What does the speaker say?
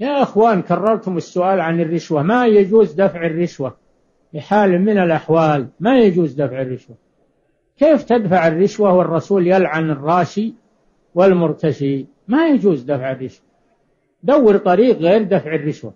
يا أخوان كررتم السؤال عن الرشوة. ما يجوز دفع الرشوة؟ بحال من الأحوال ما يجوز دفع الرشوة. كيف تدفع الرشوة والرسول يلعن الراشي والمرتشي؟ ما يجوز دفع الرشوة. دور طريق غير دفع الرشوة.